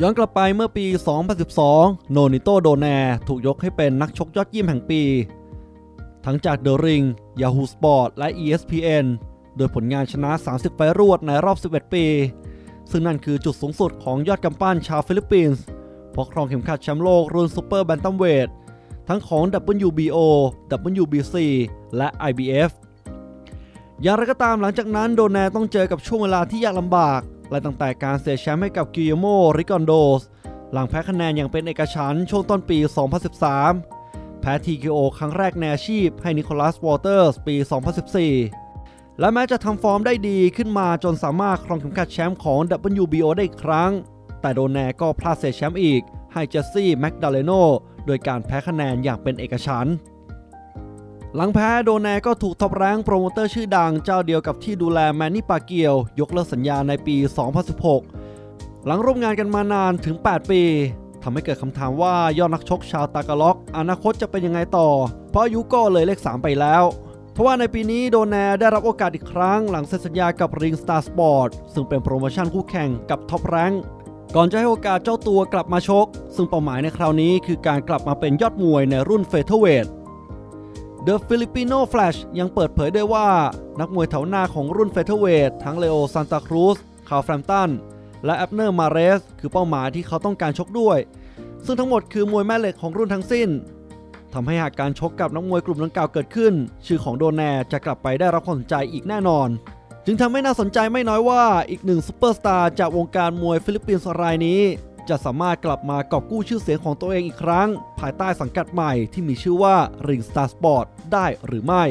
ย้อนกลับไปเมื่อปี 2012 โนนิโตโดแนร์ถูกยกให้เป็นนักชกยอดเยี่ยมแห่งปี ทั้งจาก The Ring Yahoo Sport และ ESPN โดยผลงานชนะ 30 ไฟต์รวดในรอบ 11 ปี ซึ่งนั่นคือจุดสูงสุดของยอดกำปั้นชาวฟิลิปปินส์เพราะครองเข็มขัดแชมป์โลกรุ่นซูเปอร์แบนตัมเวททั้งของ WBO WBC และ IBF อย่างไรก็ตามหลังจากนั้นโดแนร์ต้องเจอกับช่วงเวลาที่ยากลำบาก และตั้งแต่การเสียแชมป์ให้กับกิเยร์โมริกอนโดซ์ หลังแพ้คะแนนอย่างเป็นเอกฉันท์ช่วงต้นปี 2013 แพ้ TKO ครั้งแรกในอาชีพให้นิโคลัสวอเตอร์สปี 2014 และแม้จะทำฟอร์มได้ดีขึ้นมาจนสามารถครองเข็มขัดแชมป์ของ WBO ได้อีกครั้ง แต่โดแนร์ก็พลาดเสียแชมป์อีกให้เจสซี่แม็กดาเลโนโดยการแพ้คะแนนอย่างเป็นเอกฉันท์ หลังแพ้โดแนร์ก็ถูก Top Rank โปรโมเตอร์ชื่อดังเจ้าเดียวกับที่ดูแลแมนนี่ปาเกียว ยกเลิกสัญญาในปี 2016 หลังร่วมงานกันมานานถึง 8 ปีทำให้เกิดคำถามว่ายอดนักชกชาวตากาล็อก อนาคตจะเป็นยังไงต่อ เพราะอายุก็เลยเลข 3 ไปแล้วทว่าในปีนี้โดแนร์ได้รับโอกาสอีกครั้งหลังเซ็นสัญญากับ Ring Star Sport ซึ่งเป็นโปรโมชั่นคู่แข่งกับ Top Rank ก่อนจะให้โอกาสเจ้าตัวกลับมาชก ซึ่งเป้าหมายในคราวนี้คือการกลับมาเป็นยอดมวยในรุ่นเฟเธอร์เวท The Filipino Flash ยังเปิดเผยได้ว่า นักมวยแถวหน้าของรุ่นเฟเธอร์เวททั้งเลโอซานตาครูซคาร์ลแฟรมป์ตัน และแอบเนอร์มาเรส คือเป้าหมายที่เขาต้องการชกด้วย ซึ่งทั้งหมดคือมวยแม่เหล็กของรุ่นทั้งสิ้นทำให้หากการชกกับนักมวยกลุ่มดังกล่าวเกิดขึ้น ชื่อของโดแนร์จะกลับไปได้รับความสนใจอีกแน่นอน จึงทำให้น่าสนใจไม่น้อยว่าอีกหนึ่งซูเปอร์สตาร์จากวงการมวยฟิลิปปินส์รายนี้ จะสามารถกลับมากอบกู้ชื่อเสียงของตัวเองอีกครั้ง ภายใต้สังกัดใหม่ที่มีชื่อว่า Ring Star Sport ได้หรือไม่